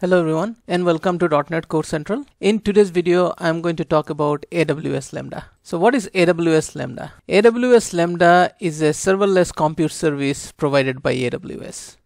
Hello everyone and welcome to .NET Core Central. In today's video, I'm going to talk about AWS Lambda. So what is AWS Lambda? AWS Lambda is a serverless compute service provided by AWS.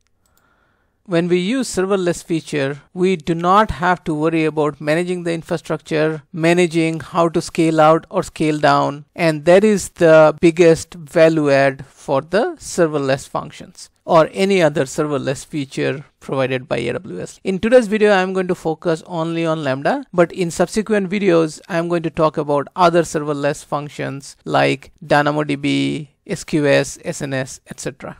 When we use serverless feature, we do not have to worry about managing the infrastructure, managing how to scale out or scale down, and that is the biggest value add for the serverless functions or any other serverless feature provided by AWS. In today's video, I'm going to focus only on Lambda, but in subsequent videos, I'm going to talk about other serverless functions like DynamoDB, SQS, SNS, etc.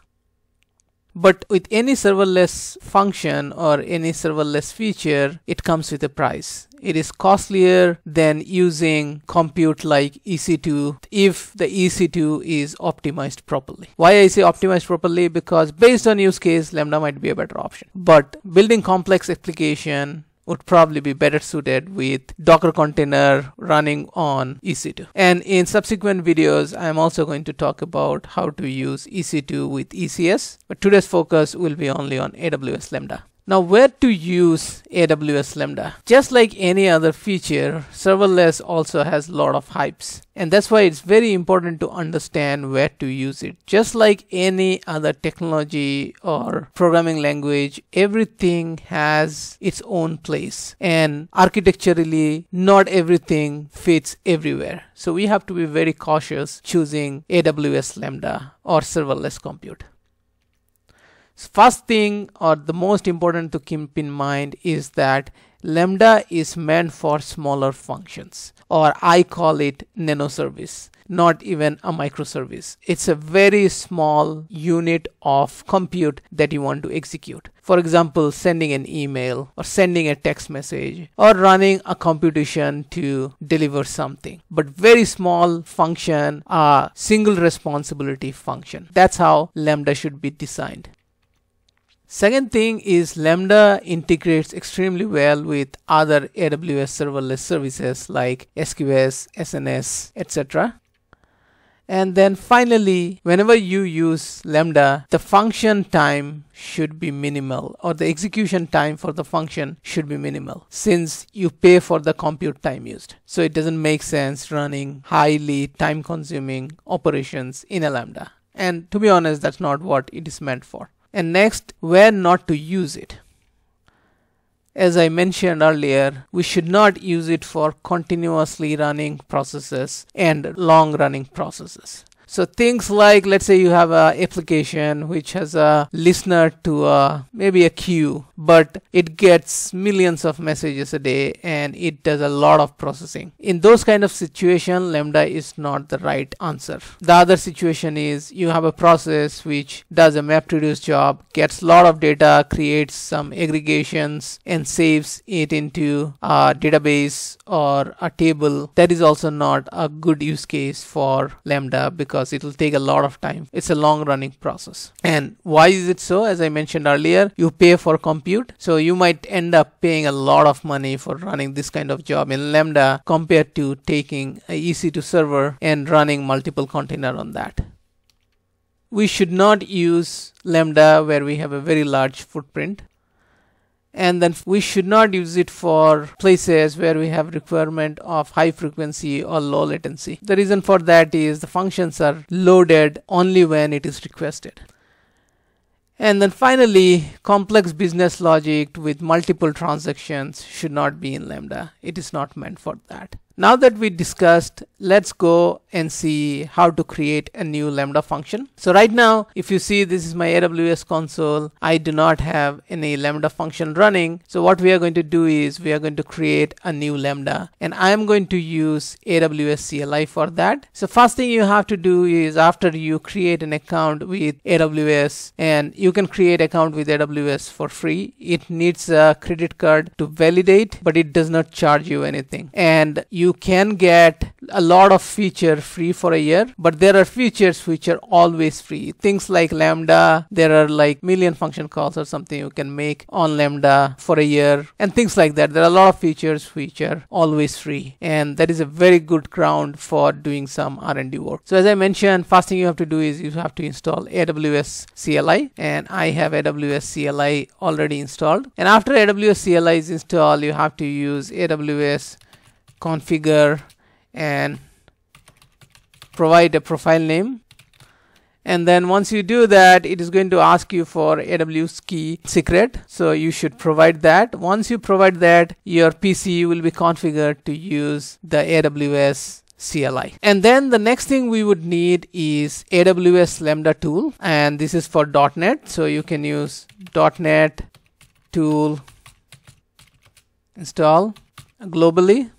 But with any serverless function or any serverless feature, it comes with a price. It is costlier than using compute like EC2 if the EC2 is optimized properly. Why I say optimized properly? Because based on use case, Lambda might be a better option. But building complex application would probably be better suited with Docker container running on EC2. And in subsequent videos, I'm also going to talk about how to use EC2 with ECS, but today's focus will be only on AWS Lambda. Now where to use AWS Lambda? Just like any other feature, serverless also has a lot of hypes. And that's why it's very important to understand where to use it. Just like any other technology or programming language, everything has its own place. And architecturally, not everything fits everywhere. So we have to be very cautious choosing AWS Lambda or serverless compute. First thing or the most important to keep in mind is that Lambda is meant for smaller functions or I call it nano service not even a microservice. It's a very small unit of compute that you want to execute. For example, sending an email or sending a text message or running a computation to deliver something. But very small function, a single responsibility function. That's how Lambda should be designed. Second thing is Lambda integrates extremely well with other AWS serverless services like SQS, SNS, etc. And then finally, whenever you use Lambda, the function time should be minimal or the execution time for the function should be minimal since you pay for the compute time used. So it doesn't make sense running highly time consuming operations in a Lambda. And to be honest, that's not what it is meant for and next where not to use it as I mentioned earlier, we should not use it for continuously running processes and long running processes. So things like, let's say you have an application which has a listener to a, maybe a queue, but it gets millions of messages a day and it does a lot of processing. In those kind of situation, Lambda is not the right answer. The other situation is you have a process which does a MapReduce job, gets a lot of data, creates some aggregations and saves it into a database or a table. That is also not a good use case for Lambda because because it will take a lot of time. It's a long running process. And why is it so? As I mentioned earlier, you pay for compute. So you might end up paying a lot of money for running this kind of job in Lambda compared to taking a EC2 server and running multiple container on that. We should not use Lambda where we have a very large footprint and then we should not use it for places where we have requirement of high frequency or low latency. The reason for that is the functions are loaded only when it is requested. And then finally, complex business logic with multiple transactions should not be in Lambda. It is not meant for that. Now that we discussed, let's go and see how to create a new Lambda function. So right now, if you see this is my AWS console, I do not have any Lambda function running. So what we are going to do is we are going to create a new Lambda and I am going to use AWS CLI for that. So first thing you have to do is after you create an account with AWS and you can create account with AWS for free. It needs a credit card to validate, but it does not charge you anything. And you you can get a lot of feature free for a year but there are features which are always free. Things like lambda there are like million function calls or something you can make on lambda for a year and things like that. There are a lot of features which are always free and that is a very good ground for doing some r&d work. So as i mentioned first thing you have to do is you have to install aws cli and i have aws cli already installed. And after aws cli is installed you have to use aws configure and provide a profile name. And then once you do that it is going to ask you for AWS key secret. So you should provide that. Once you provide that your PC will be configured to use the AWS CLI. And then the next thing we would need is AWS Lambda tool. And this is for .NET. So you can use. dot .NET tool install globally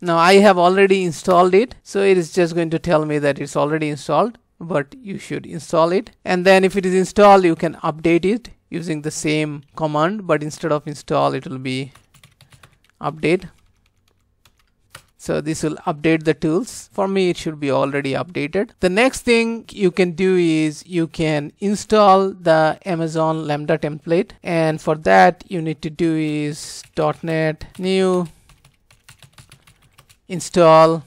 now I have already installed it so it is just going to tell me that it's already installed but you should install it. And then if it is installed you can update it using the same command but instead of install it will be update. So this will update the tools. For me it should be already updated. The next thing you can do is you can install the amazon lambda template. And for that you need to do is .NET new install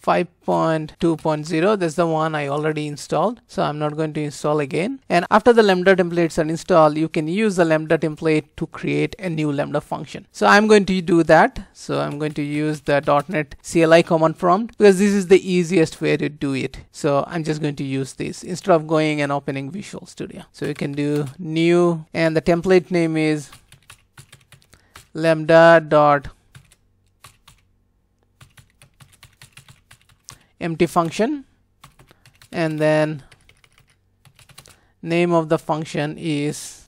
five point two point zero. That's the one I already installed so I'm not going to install again. And after the lambda templates are installed you can use the lambda template to create a new lambda function. So I'm going to do that. So I'm going to use the .NET CLI command prompt because this is the easiest way to do it. So I'm just going to use this instead of going and opening Visual Studio. So you can do new and the template name is lambda dot empty function. And then name of the function is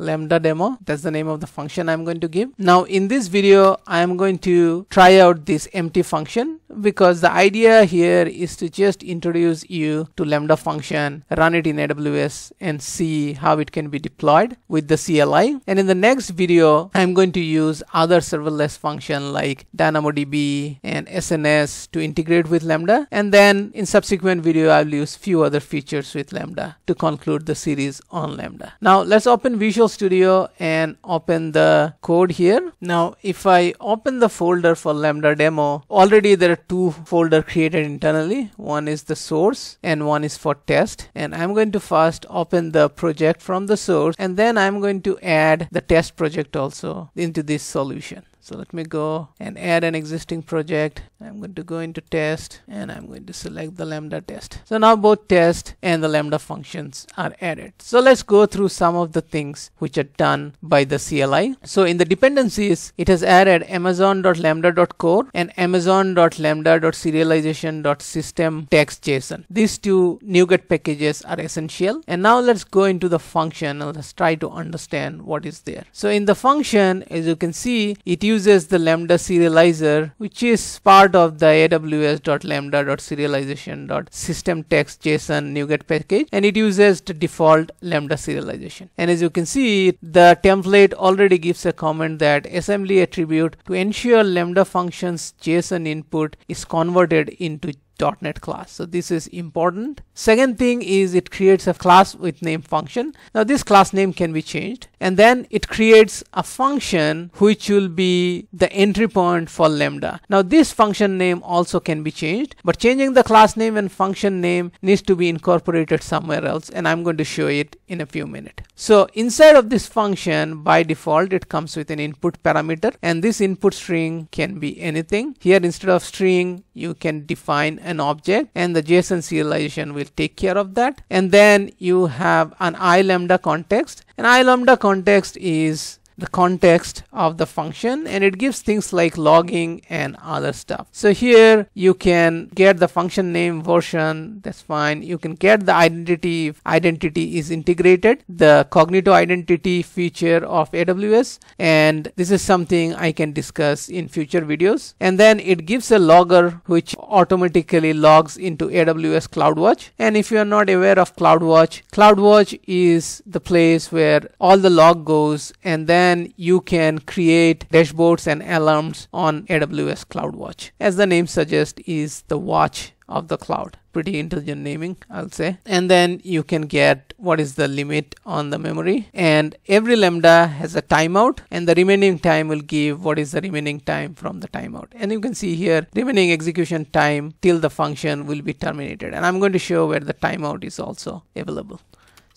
lambda demo. That's the name of the function I'm going to give. Now in this video I am going to try out this empty function because the idea here is to just introduce you to lambda function run it in AWS and see how it can be deployed with the CLI and in the next video I'm going to use other serverless function like DynamoDB and SNS to integrate with lambda. And then in subsequent video I'll use few other features with lambda to conclude the series on lambda. Now let's open Visual Studio and open the code here. Now, if I open the folder for Lambda demo, already there are two folder created internally. One is the source and one is for test. And I'm going to first open the project from the source and then I'm going to add the test project also into this solution. So let me go and add an existing project. I'm going to go into test and I'm going to select the lambda test. So now both test and the lambda functions are added. So let's go through some of the things which are done by the CLI. So in the dependencies, it has added amazon.lambda.core and amazon.lambda.serialization.system text JSON. These two NuGet packages are essential. And now let's go into the function and let's try to understand what is there. So in the function, as you can see, it uses the lambda serializer which is part of the aws.lambda.serialization.system text json NuGet package and it uses the default lambda serialization. And as you can see the template already gives a comment that assembly attribute to ensure lambda functions json input is converted into .NET class. So this is important. Second thing is it creates a class with name function. Now this class name can be changed and then it creates a function which will be the entry point for lambda. Now this function name also can be changed but changing the class name and function name needs to be incorporated somewhere else and I'm going to show it in a few minutes. So inside of this function by default it comes with an input parameter and this input string can be anything. Here instead of string you can define an object and the JSON serialization will take care of that. And then you have an i lambda context. An i lambda context is the context of the function and it gives things like logging and other stuff. So here you can get the function name version that's fine. You can get the identity if identity is integrated the cognito identity feature of AWS and this is something I can discuss in future videos and then it gives a logger which automatically logs into AWS CloudWatch and if you are not aware of CloudWatch CloudWatch is the place where all the log goes and then you can create dashboards and alarms on AWS CloudWatch as the name suggests is the watch of the cloud. Pretty intelligent naming I'll say. And then you can get what is the limit on the memory. And every lambda has a timeout and the remaining time will give what is the remaining time from the timeout. And you can see here remaining execution time till the function will be terminated. And I'm going to show where the timeout is also available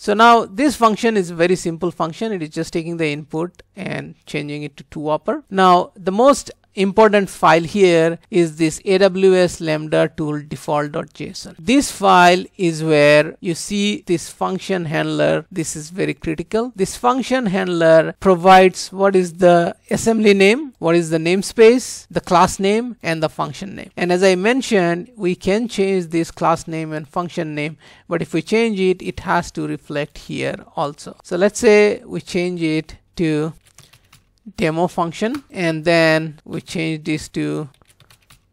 so now this function is a very simple function it is just taking the input and changing it to ToUpper. now the most important file here is this AWS lambda tool default.json. This file is where you see this function handler. This is very critical. This function handler provides what is the assembly name, what is the namespace, the class name and the function name. And as I mentioned, we can change this class name and function name, but if we change it, it has to reflect here also. So let's say we change it to demo function and then we change this to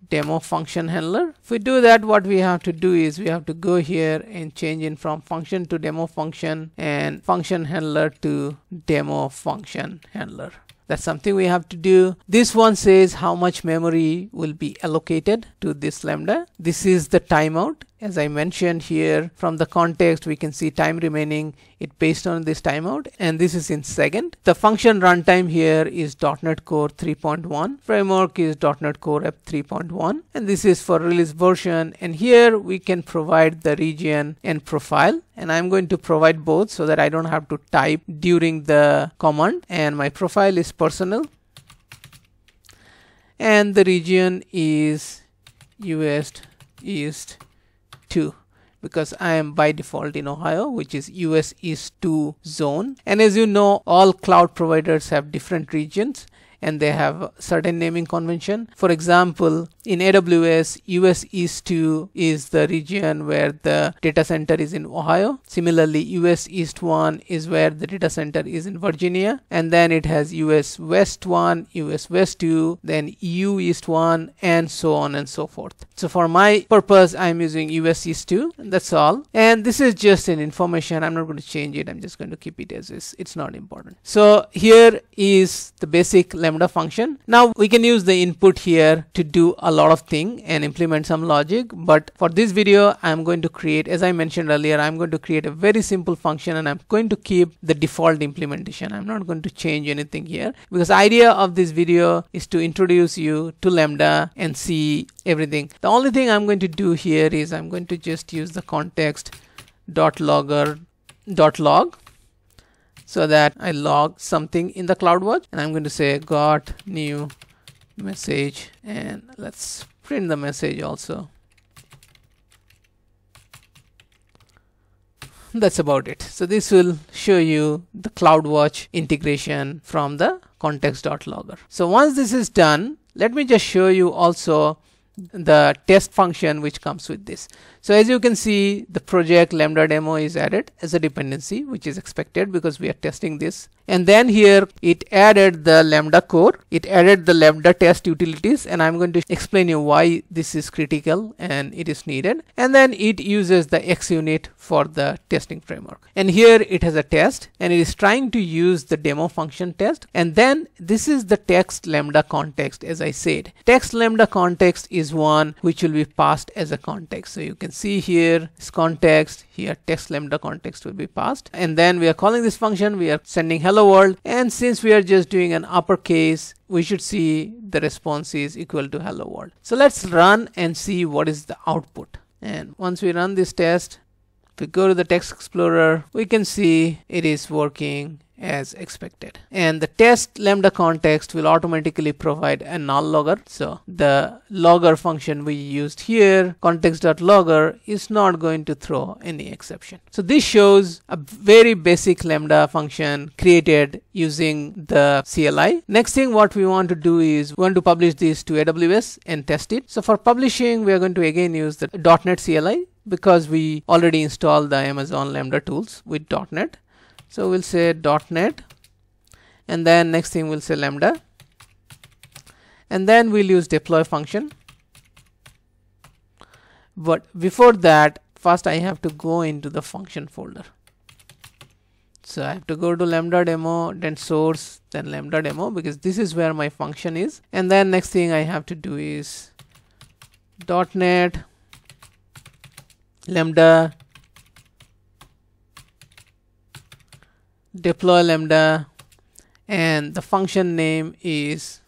demo function handler. If we do that what we have to do is we have to go here and change it from function to demo function and function handler to demo function handler. That's something we have to do. This one says how much memory will be allocated to this lambda. This is the timeout as I mentioned here from the context we can see time remaining. It based on this timeout and this is in second. The function runtime here is .NET Core 3.1 framework is .NET Core App 3.1 and this is for release version. And here we can provide the region and profile. And I'm going to provide both so that I don't have to type during the command. And my profile is personal. And the region is US East 2 because I am by default in Ohio which is US East 2 zone. And as you know all cloud providers have different regions and they have certain naming convention. For example, in AWS, US East 2 is the region where the data center is in Ohio. Similarly, US East 1 is where the data center is in Virginia. And then it has US West 1, US West 2, then EU East 1, and so on and so forth. So for my purpose, I'm using US East 2. That's all. And this is just an information. I'm not going to change it. I'm just going to keep it as is. It's not important. So here is the basic lambda function. Now we can use the input here to do a lot of thing and implement some logic. But for this video, I'm going to create, as I mentioned earlier, I'm going to create a very simple function and I'm going to keep the default implementation. I'm not going to change anything here because idea of this video is to introduce you to Lambda and see everything. The only thing I'm going to do here is I'm going to just use the context dot logger dot log so that I log something in the CloudWatch and I'm going to say got new message and let's print the message also. That's about it. So this will show you the CloudWatch integration from the context.logger. So once this is done, let me just show you also the test function which comes with this. So as you can see the project lambda demo is added as a dependency which is expected because we are testing this. And then here it added the lambda core. It added the lambda test utilities. And I'm going to explain you why this is critical and it is needed. And then it uses the XUnit for the testing framework. And here it has a test and it is trying to use the demo function test. And then this is the test lambda context as I said. Test lambda context is one which will be passed as a context. So you can see here this context. Here test lambda context will be passed. And then we are calling this function. We are sending hello world. And since we are just doing an uppercase we should see the response is equal to hello world. So let's run and see what is the output. And once we run this test we go to the test explorer, we can see it is working as expected. And the test lambda context will automatically provide a null logger. So the logger function we used here context.logger is not going to throw any exception. So this shows a very basic lambda function created using the CLI next thing what we want to do is we want to publish this to AWS and test it. So for publishing we are going to again use the .NET CLI because we already installed the Amazon Lambda tools with .NET. So we'll say .NET and then next thing we'll say lambda. And then we'll use deploy function. But before that first I have to go into the function folder. So I have to go to lambda demo then source then lambda demo because this is where my function is. And then next thing I have to do is .NET lambda deploy lambda and the function name is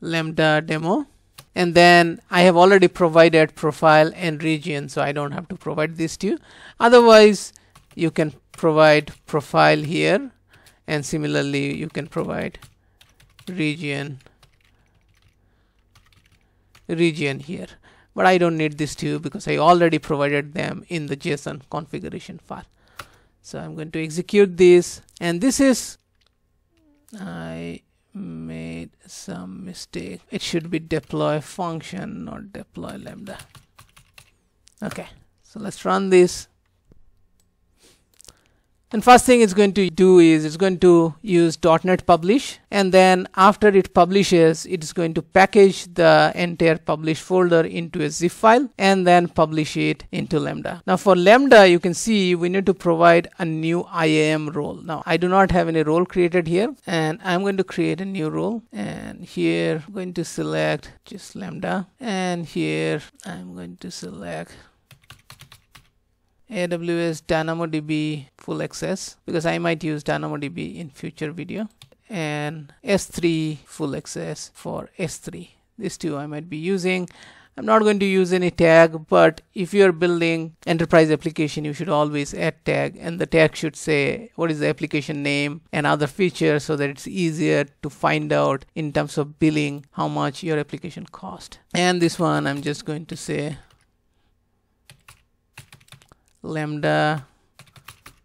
lambda demo. And then I have already provided profile and region so I don't have to provide this to you. Otherwise you can provide profile here and similarly you can provide region region here but I don't need this two because I already provided them in the JSON configuration file. So I'm going to execute this and this is I made some mistake. It should be deploy function not deploy lambda. Okay, so let's run this and first thing it's going to do is it's going to use .NET publish and then after it publishes it's going to package the entire publish folder into a zip file and then publish it into lambda. Now for lambda you can see we need to provide a new IAM role. Now I do not have any role created here and I'm going to create a new role. And here I'm going to select just lambda. And here I'm going to select AWS DynamoDB full access because I might use DynamoDB in future video and S3 full access for S3 these two I might be using. I'm not going to use any tag but if you're building enterprise application you should always add tag and the tag should say what is the application name and other features so that it's easier to find out in terms of billing how much your application cost. And this one I'm just going to say lambda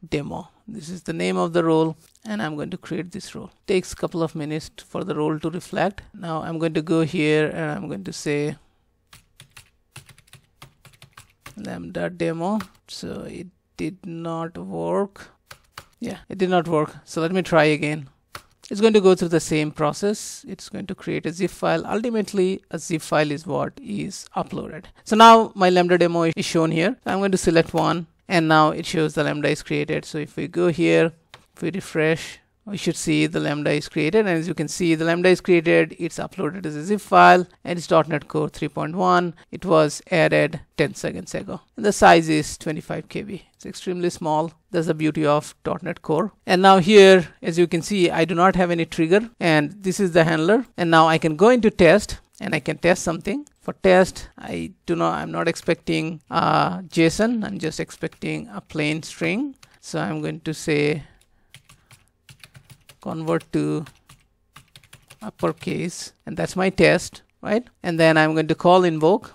demo. This is the name of the role and I'm going to create this role. Takes a couple of minutes for the role to reflect. Now I'm going to go here and I'm going to say lambda demo. So it did not work. Yeah it did not work. So let me try again it's going to go through the same process. It's going to create a zip file. Ultimately a zip file is what is uploaded. So now my lambda demo is shown here. I'm going to select one and now it shows the lambda is created. So if we go here if we refresh we should see the lambda is created and as you can see the lambda is created it's uploaded as a zip file and it's .NET Core 3.1 it was added 10 seconds ago. And the size is 25 KB it's extremely small. That's the beauty of .NET Core. And now here as you can see I do not have any trigger and this is the handler. And now I can go into test and I can test something. For test I do not I'm not expecting uh, JSON. I'm just expecting a plain string. So I'm going to say convert to uppercase and that's my test right? And then I'm going to call invoke.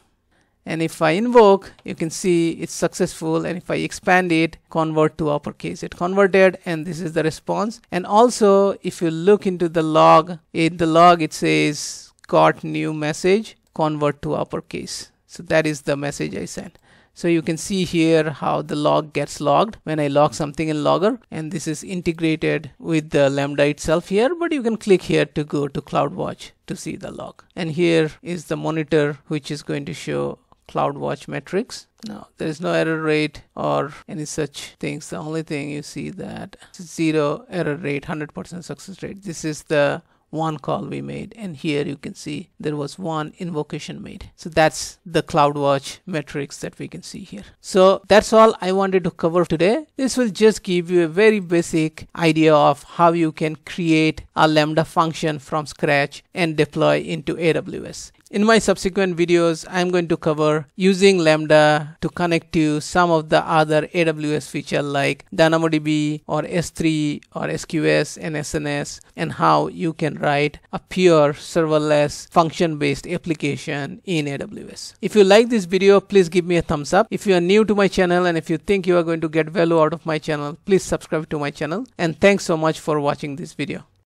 And if I invoke you can see it's successful. And if I expand it convert to uppercase. It converted and this is the response. And also if you look into the log in the log it says got new message convert to uppercase. So that is the message I sent so you can see here how the log gets logged when I log something in logger and this is integrated with the lambda itself here but you can click here to go to CloudWatch to see the log and here is the monitor which is going to show CloudWatch metrics. Now there is no error rate or any such things. The only thing you see that zero error rate, 100% success rate. This is the one call we made and here you can see there was one invocation made. So that's the CloudWatch metrics that we can see here. So that's all I wanted to cover today. This will just give you a very basic idea of how you can create a lambda function from scratch and deploy into AWS in my subsequent videos, I'm going to cover using Lambda to connect to some of the other AWS feature like DynamoDB or S3 or SQS and SNS and how you can write a pure serverless function based application in AWS. If you like this video, please give me a thumbs up. If you are new to my channel and if you think you are going to get value out of my channel, please subscribe to my channel and thanks so much for watching this video.